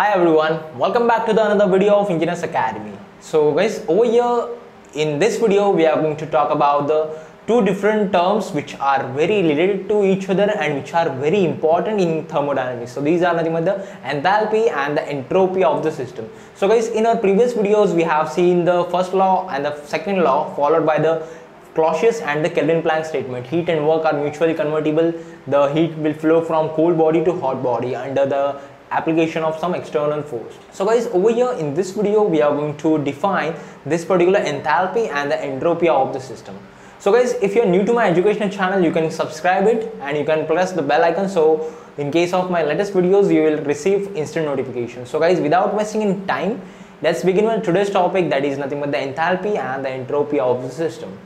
Hi everyone, welcome back to the another video of Engineers Academy. So guys, over here in this video we are going to talk about the two different terms which are very related to each other and which are very important in thermodynamics. So these are nothing but the enthalpy and the entropy of the system. So guys, in our previous videos we have seen the first law and the second law followed by the Clausius and the Kelvin-Planck statement. Heat and work are mutually convertible. The heat will flow from cold body to hot body under the application of some external force. So guys over here in this video we are going to define this particular enthalpy and the entropy of the system. So guys if you're new to my educational channel you can subscribe it and you can press the bell icon so in case of my latest videos you will receive instant notifications. So guys without wasting in time let's begin with today's topic that is nothing but the enthalpy and the entropy of the system.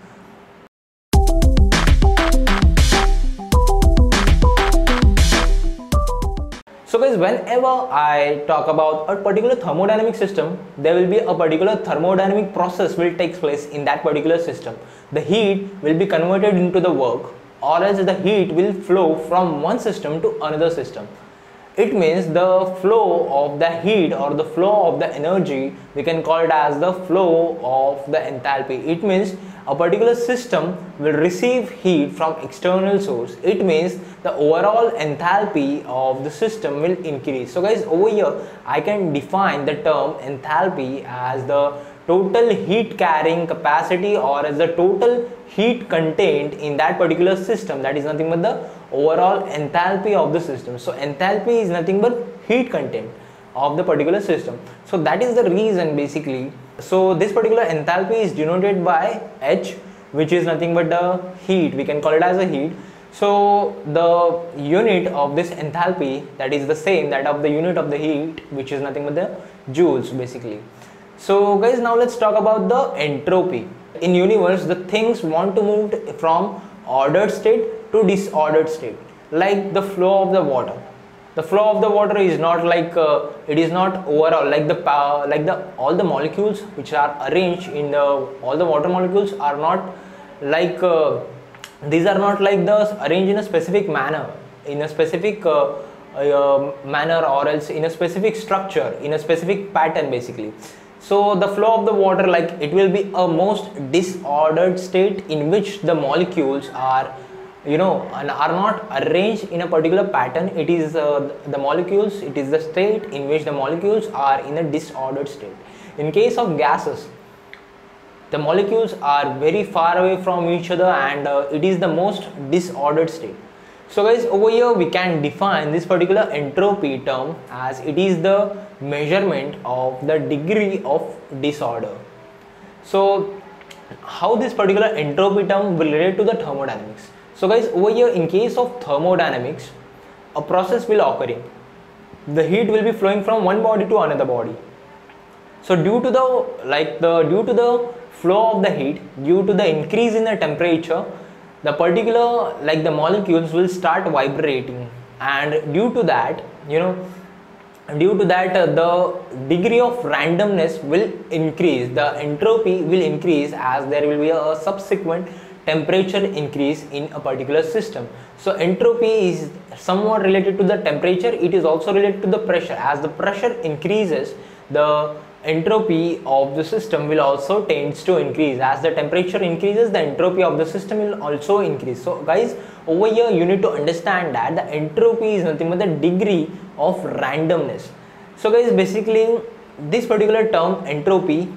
So guys, whenever I talk about a particular thermodynamic system, there will be a particular thermodynamic process will take place in that particular system. The heat will be converted into the work or else the heat will flow from one system to another system. It means the flow of the heat or the flow of the energy, we can call it as the flow of the enthalpy. It means a particular system will receive heat from external source. It means the overall enthalpy of the system will increase. So guys over here i can define the term enthalpy as the total heat carrying capacity or as the total heat contained in that particular system. That is nothing but the overall enthalpy of the system. So enthalpy is nothing but heat content of the particular system. So that is the reason basically. So this particular enthalpy is denoted by H which is nothing but the heat. We can call it as a heat. So the unit of this enthalpy that is the same that of the unit of the heat which is nothing but the joules basically. So guys now let's talk about the entropy. In universe the things want to move from ordered state to disordered state. Like the flow of the water. The flow of the water is not like uh, it is not overall. Like the uh, like the all the molecules which are arranged in the all the water molecules are not like uh, these are not like the arranged in a specific manner. In a specific uh, uh, manner or else in a specific structure in a specific pattern basically. So the flow of the water like it will be a most disordered state in which the molecules are you know are not arranged in a particular pattern. It is uh, the molecules it is the state in which the molecules are in a disordered state. In case of gases the molecules are very far away from each other and uh, it is the most disordered state. So guys over here we can define this particular entropy term as it is the measurement of the degree of disorder. So how this particular entropy term will relate to the thermodynamics so guys over here in case of thermodynamics a process will occurring. The heat will be flowing from one body to another body. So due to the like the due to the flow of the heat due to the increase in the temperature the particular like the molecules will start vibrating and due to that you know due to that uh, the degree of randomness will increase the entropy will increase as there will be a subsequent temperature increase in a particular system. So entropy is somewhat related to the temperature. It is also related to the pressure. As the pressure increases, the entropy of the system will also tends to increase. As the temperature increases, the entropy of the system will also increase. So guys, over here you need to understand that the entropy is nothing but the degree of randomness. So guys, basically this particular term entropy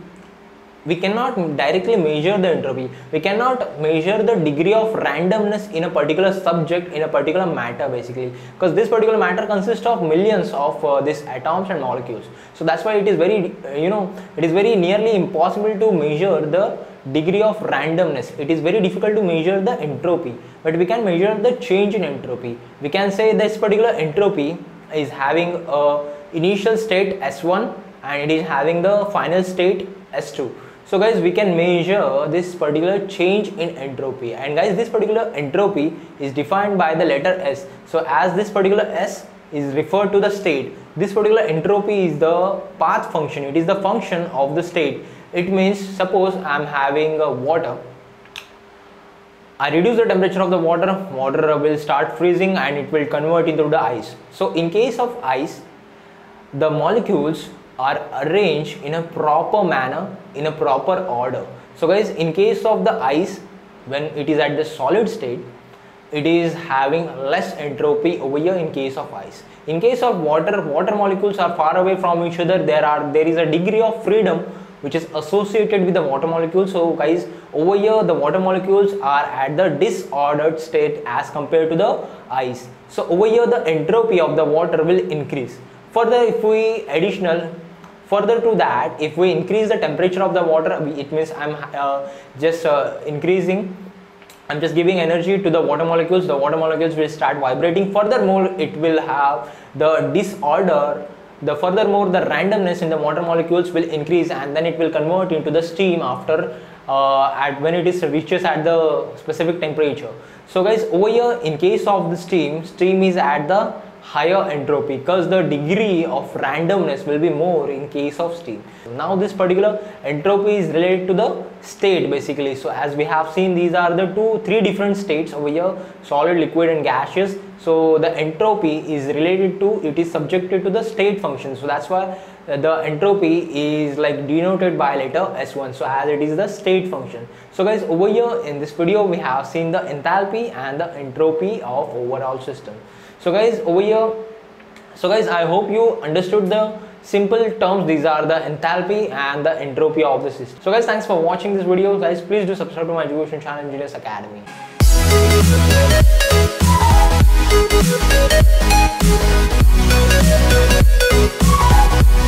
we cannot directly measure the entropy. We cannot measure the degree of randomness in a particular subject in a particular matter basically. Because this particular matter consists of millions of uh, these atoms and molecules. So that's why it is very uh, you know it is very nearly impossible to measure the degree of randomness. It is very difficult to measure the entropy. But we can measure the change in entropy. We can say this particular entropy is having a initial state s1 and it is having the final state s2 so guys we can measure this particular change in entropy. And guys this particular entropy is defined by the letter s. So as this particular s is referred to the state this particular entropy is the path function. It is the function of the state. It means suppose i am having a water. I reduce the temperature of the water, water will start freezing and it will convert into the ice. So in case of ice, the molecules are arranged in a proper manner in a proper order. So guys in case of the ice when it is at the solid state it is having less entropy over here in case of ice. In case of water water molecules are far away from each other. There are there is a degree of freedom which is associated with the water molecules so guys over here the water molecules are at the disordered state as compared to the ice. So over here the entropy of the water will increase. Further if we additional further to that if we increase the temperature of the water it means i'm uh, just uh, increasing i'm just giving energy to the water molecules the water molecules will start vibrating. Furthermore it will have the disorder the furthermore the randomness in the water molecules will increase and then it will convert into the steam after uh, at when it is reaches at the specific temperature. So guys over here in case of the steam steam is at the higher entropy because the degree of randomness will be more in case of steam. Now this particular entropy is related to the state basically. So as we have seen these are the two three different states over here solid, liquid and gaseous. So the entropy is related to it is subjected to the state function. So that's why the entropy is like denoted by letter S1 so as it is the state function. So guys over here in this video we have seen the enthalpy and the entropy of overall system. So guys over here so guys i hope you understood the simple terms. These are the enthalpy and the entropy of the system. So guys thanks for watching this video. Guys please do subscribe to my education channel engineers academy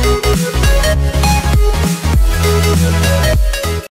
We'll